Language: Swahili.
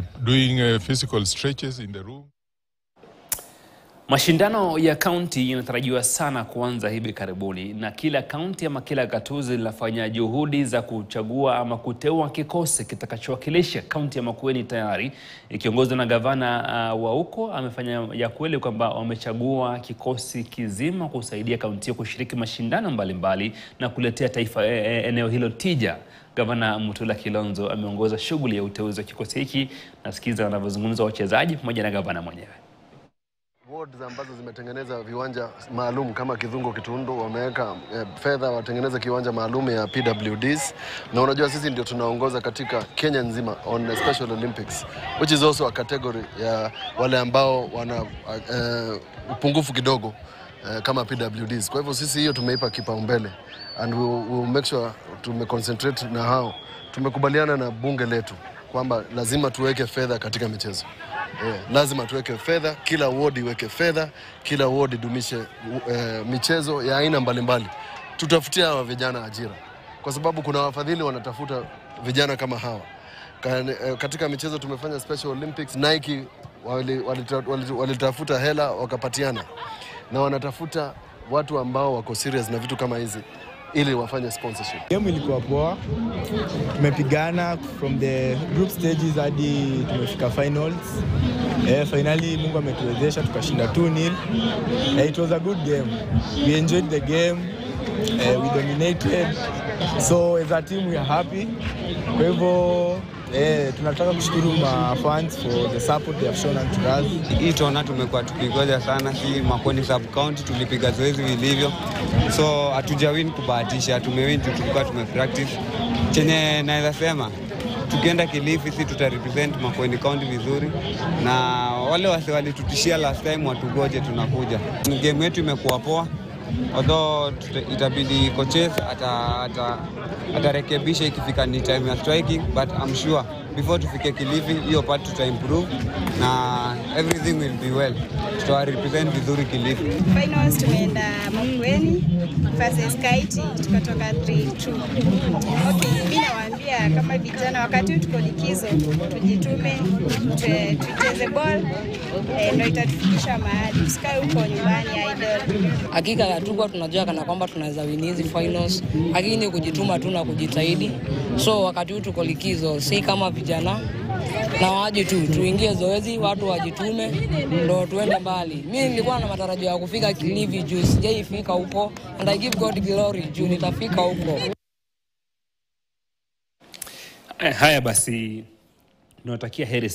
doing uh, physical stretches in the room. Mashindano ya kaunti yanatarajiwa sana kuanza hivi karibuni na kila kaunti ama kila gatuzi linafanya juhudi za kuchagua ama kuteua kikosi kitakachowakilisha kaunti ya Makueni. Tayari ikiongozwa na gavana uh, wa huko amefanya ya kweli kwamba wamechagua kikosi kizima kusaidia kaunti hiyo kushiriki mashindano mbalimbali mbali, na kuletea taifa e, e, eneo hilo tija. Gavana Mutula Kilonzo ameongoza shughuli ya uteuzi wa kikosi hiki. Nasikiza wanavyozungumza wachezaji pamoja na gavana mwenyewe. Wards ambazo zimetengeneza viwanja maalum kama Kizungu Kitundu wameweka eh, fedha watengeneze kiwanja maalum ya PWDs, na unajua sisi ndio tunaongoza katika Kenya nzima on Special Olympics which is also a category ya wale ambao wana uh, upungufu kidogo uh, kama PWDs. Kwa hivyo sisi hiyo tumeipa kipaumbele and we will make sure tumeconcentrate na hao. Tumekubaliana na bunge letu kwamba lazima tuweke fedha katika michezo. Lazima tuweke fedha, kila wodi iweke fedha, kila wodi idumishe e, michezo ya aina mbalimbali. Tutafutia hawa vijana ajira, kwa sababu kuna wafadhili wanatafuta vijana kama hawa. Katika michezo tumefanya Special Olympics, Nike walitafuta wali, wali, wali hela wakapatiana, na wanatafuta watu ambao wako serious na vitu kama hizi ili wafanye sponsorship. Game ilikuwa poa, tumepigana from the group stages hadi tumefika finals. Eh, finally Mungu ametuwezesha tukashinda 2-0. Eh, it was a good game. We enjoyed the game. Eh, we dominated. So as a team we are happy. Kwa hivyo Eh, tunataka kushukuru ma fans for the support they have shown unto us. Hii tona tumekuwa tukigoja sana, si Makueni sub county tulipiga zoezi vilivyo, so hatujawin kubahatisha, tumewin tu, tulikuwa tumepractice. Chenye naweza sema tukienda Kilifi si tuta represent Makueni county vizuri, na wale wase walitutishia last time watugoje, tunakuja. Game yetu imekuwa poa although itabidi coaches atarekebisha ata, ata ikifika ni time ya striking but I'm sure before tufike Kilifi hiyo part tuta improve na everything will be well, tuta represent vizuri Kilifi. Finals tumeenda Makueni versus Kaiti tukatoka 3-2. Okay, mimi kama vijana, wakati tuko likizo, tujitume, tucheze ball eh, ndio itatufikisha mahali, tusikae huko nyumbani idle. Hakika hatukuwa tunajua kana kwamba tunaweza win hizi finals, lakini kujituma tu na kujitahidi. So wakati huu tuko likizo, si kama vijana na waje tu tuingie zoezi, watu wajitume, ndo tuende mbali. Mi nilikuwa na matarajio ya kufika Kilifi juu sijaifika huko, and I give God glory juu nitafika huko. Haya basi, tunawatakia heri